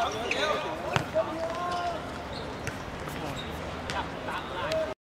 เร็ว